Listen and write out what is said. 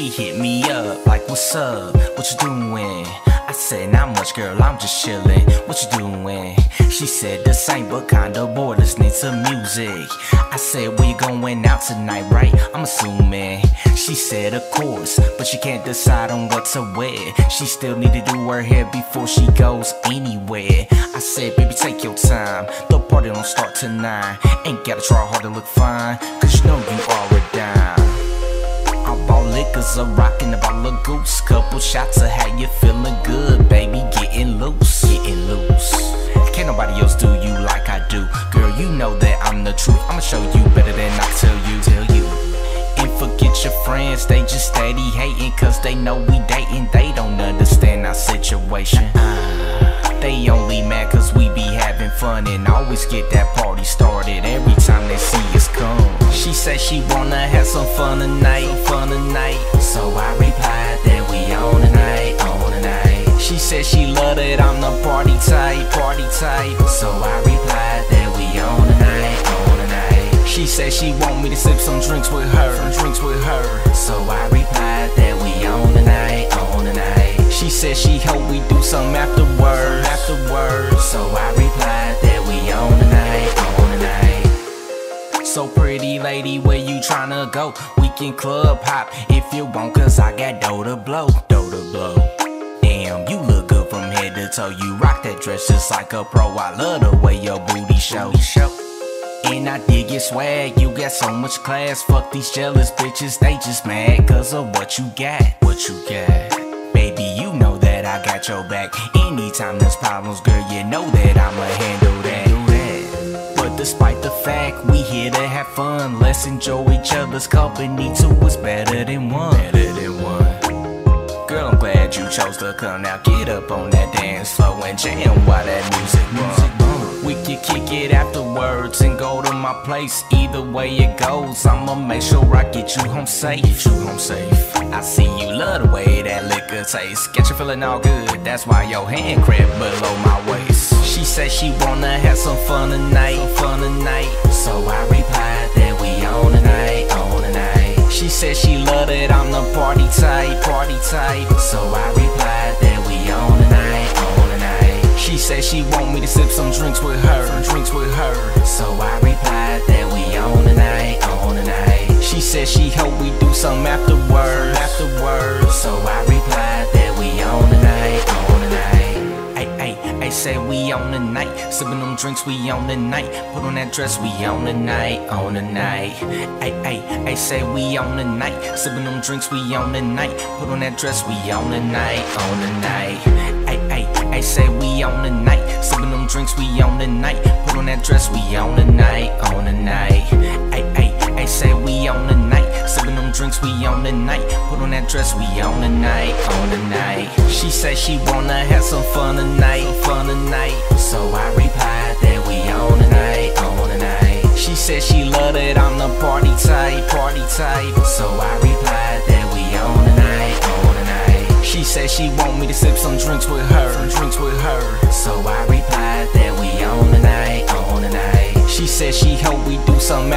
hit me up like, what's up? What you doing? I said, not much, girl, I'm just chillin'. What you doing? She said, the same, but kinda bored, listening to music. I said, you going out tonight, right? I'm assuming. She said, of course, but she can't decide on what to wear. She still need to do her hair before she goes anywhere. I said, baby, take your time. The party don't start tonight. Ain't gotta try hard to look fine, cause you know you are liquors, a rockin' about a goose. Couple shots of how you feeling good, baby. Getting loose, getting loose. Can't nobody else do you like I do. Girl, you know that I'm the truth. I'ma show you better than I tell you. Tell you. And forget your friends, they just steady hating. Cause they know we dating. They don't understand our situation. They only mad cause we be having fun and always get that party started every time they see us come. She said she wanna have some fun tonight, fun tonight. She it, I'm the party type, party type. So I replied that we on tonight, on tonight. She said she want me to sip some drinks with her, some drinks with her. So I replied that we on tonight, on tonight. She said she hope we do some afterwards, afterwards. So I replied that we on tonight, on tonight. So pretty lady, where you tryna go? We can club hop if you want, cause I got dough to blow, dough to blow. Damn, you look good head to toe. You rock that dress just like a pro. I love the way your booty show. And I dig your swag, you got so much class. Fuck these jealous bitches, they just mad cause of what you got. What you got? Baby, you know that I got your back. Anytime there's problems, girl, you know that I'ma handle that. But despite the fact we here to have fun, let's enjoy each other's company. Two is better than one. Better than one. Girl, I'm glad you chose to come now. Get up on that dance floor and jam while that music bump. We can kick it afterwards and go to my place. Either way it goes, I'ma make sure I get you home safe. Get you home safe. I see you love the way that liquor tastes. Get you feeling all good, that's why your hand crept below my waist. She said she wanna have some fun tonight, fun tonight. So I said she loved it, I'm the party type, party type. So I replied that we on tonight, on tonight. She said she want me to sip some drinks with her, some drinks with her. So I replied that we on tonight, on tonight. She said she hope we do some afterwards, afterwards. Say we on tonight. Sippin' them drinks, we on tonight. Put on that dress, we on tonight, on tonight. Ay, ay, ay, say we on tonight. Sippin' them drinks, we on tonight. Put on that dress, we on tonight, on tonight. Ay, ay, ay, say we on tonight. Sippin' them drinks, we on tonight. Put on that dress, we on tonight, on tonight. Ay, dress, we on tonight, on tonight. She said she wanna have some fun tonight, fun tonight. So I replied that we on tonight, on tonight. She said she loved it, I'm the party type, party type. So I replied that we on tonight, on tonight. She said she want me to sip some drinks with her, some drinks with her. So I replied that we on tonight, on tonight. She said she hope we do some